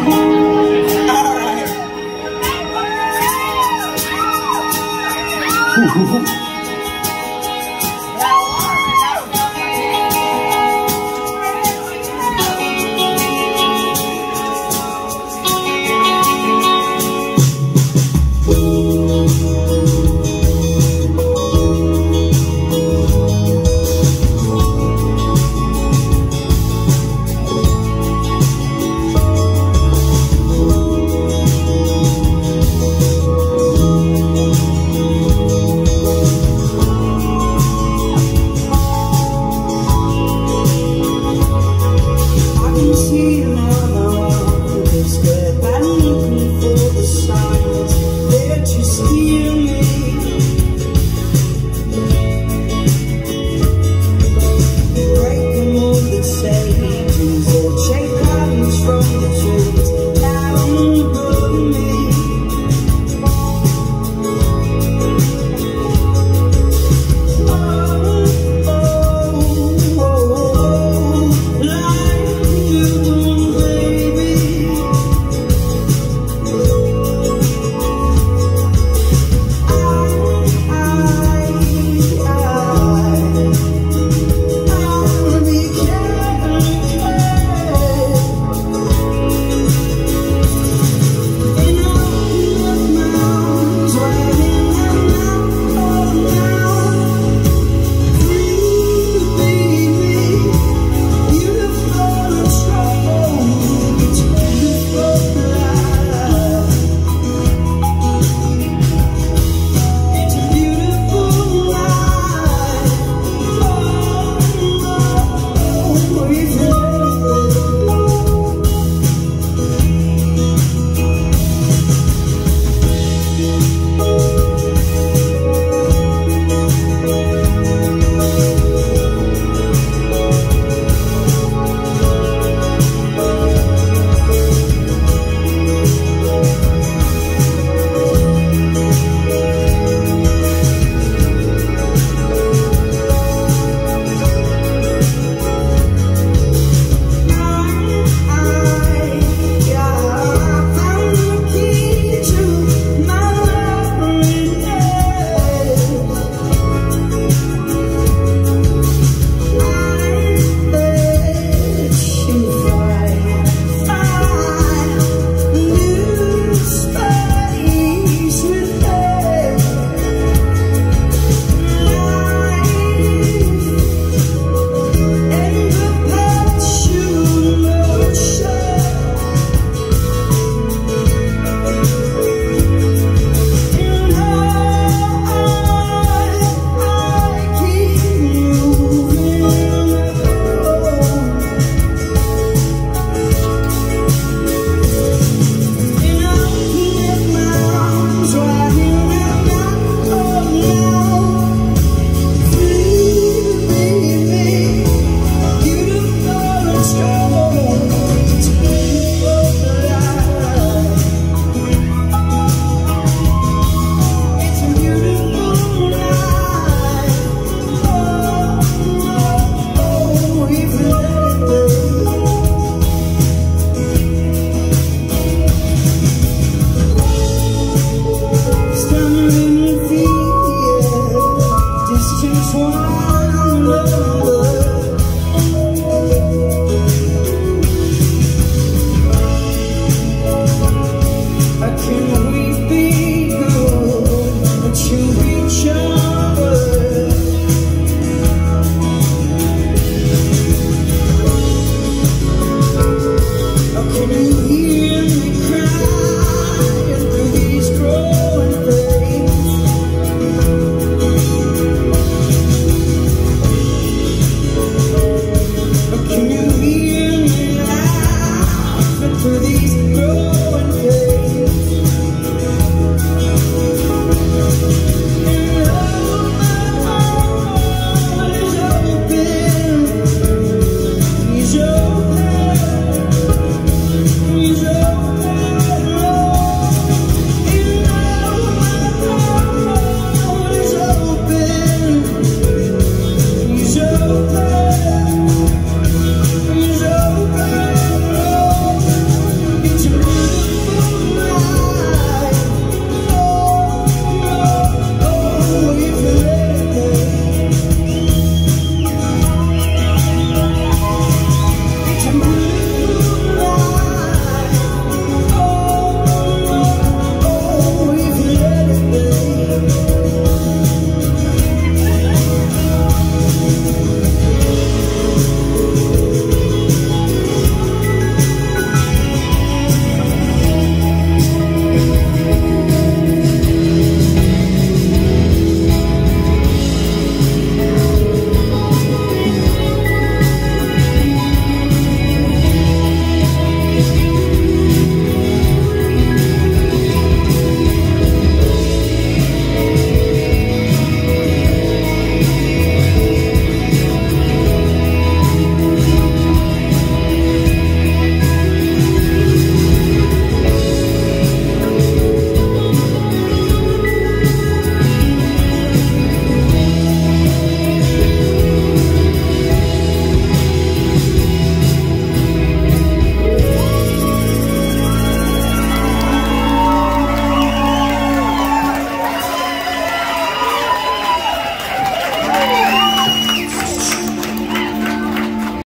All right. Ooh, ooh,